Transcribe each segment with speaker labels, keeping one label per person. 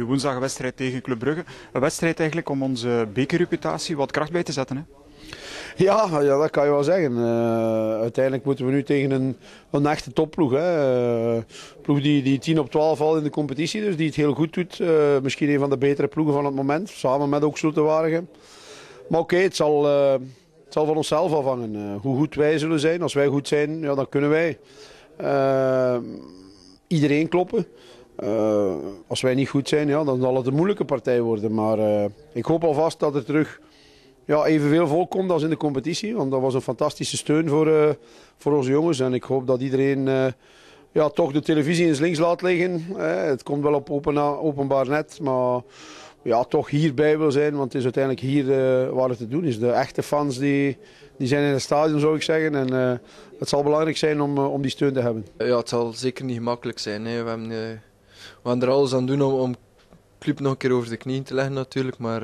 Speaker 1: Woensdag een wedstrijd tegen Club Brugge. Een wedstrijd eigenlijk om onze bekerreputatie wat kracht bij te zetten. Hè?
Speaker 2: Ja, ja, dat kan je wel zeggen. Uh, uiteindelijk moeten we nu tegen een, een echte topploeg. Hè. Uh, ploeg die, die 10 op 12 valt in de competitie, dus die het heel goed doet. Uh, misschien een van de betere ploegen van het moment, samen met ook Sloetenwaardigen. Maar oké, het, zal, het zal van onszelf afhangen. hoe goed wij zullen zijn. Als wij goed zijn, ja, dan kunnen wij iedereen kloppen. Als wij niet goed zijn, ja, dan zal het een moeilijke partij worden. Maar ik hoop alvast dat er terug ja, evenveel volk komt als in de competitie. Want dat was een fantastische steun voor, uh, voor onze jongens. En ik hoop dat iedereen ja, toch de televisie eens links laat liggen. Het komt wel op open, openbaar net. Maar ja, toch hierbij wil zijn. Want het is uiteindelijk hier waar het te doen is. De echte fans die, die zijn in het stadion zou ik zeggen. En het zal belangrijk zijn om, om die steun te hebben.
Speaker 3: Ja, het zal zeker niet gemakkelijk zijn. Hè. We, hebben, we gaan er alles aan doen om, om club nog een keer over de knieën te leggen natuurlijk. Maar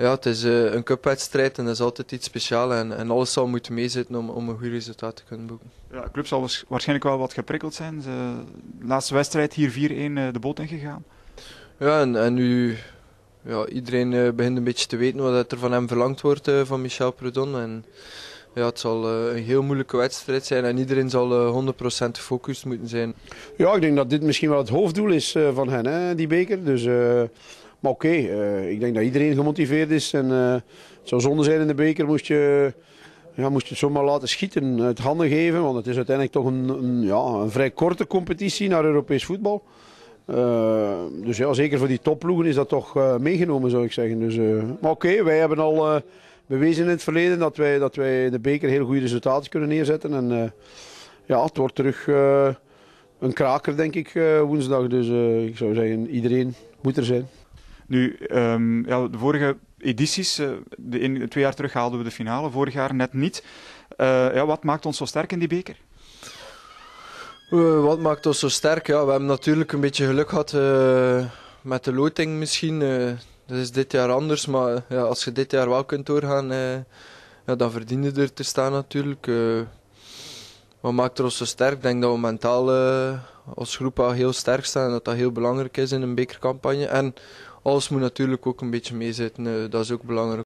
Speaker 3: ja, het is uh, een cupwedstrijd en dat is altijd iets speciaals. En, en alles zal moeten meezitten om, om een goed resultaat te kunnen boeken.
Speaker 1: Ja, de club zal waarschijnlijk wel wat geprikkeld zijn. De laatste wedstrijd hier 4-1 uh, de boot ingegaan.
Speaker 3: Ja, en, en nu... Ja, iedereen begint een beetje te weten wat er van hem verlangd wordt, van Michel Prudon. En, ja, het zal uh, een heel moeilijke wedstrijd zijn en iedereen zal uh, 100% gefocust moeten zijn.
Speaker 2: Ja, ik denk dat dit misschien wel het hoofddoel is uh, van hen, hè, die beker. Dus maar oké, ik denk dat iedereen gemotiveerd is. En uh, het zou zonde zijn in de beker moest je, ja, moest je het zomaar laten schieten, uit handen geven. Want het is uiteindelijk toch een, een ja, een vrij korte competitie naar Europees voetbal. Dus ja, zeker voor die topploegen is dat toch meegenomen zou ik zeggen. Dus, maar oké, wij hebben al bewezen in het verleden dat wij, dat wij de beker heel goede resultaten kunnen neerzetten. En ja, het wordt terug een kraker denk ik woensdag. Dus ik zou zeggen, iedereen moet er zijn.
Speaker 1: Nu, um, ja, de vorige edities, uh, de, in, twee jaar terug haalden we de finale, vorig jaar net niet. Uh, ja, wat maakt ons zo sterk in die beker?
Speaker 3: Uh, wat maakt ons zo sterk? Ja, we hebben natuurlijk een beetje geluk gehad met de loting misschien. Dat is dit jaar anders, maar ja, als je dit jaar wel kunt doorgaan, ja, dan verdien je er te staan natuurlijk. wat maakt ons zo sterk? Ik denk dat we mentaal als groep al heel sterk staan en dat dat heel belangrijk is in een bekercampagne. En alles moet natuurlijk ook een beetje meezitten, dat is ook belangrijk.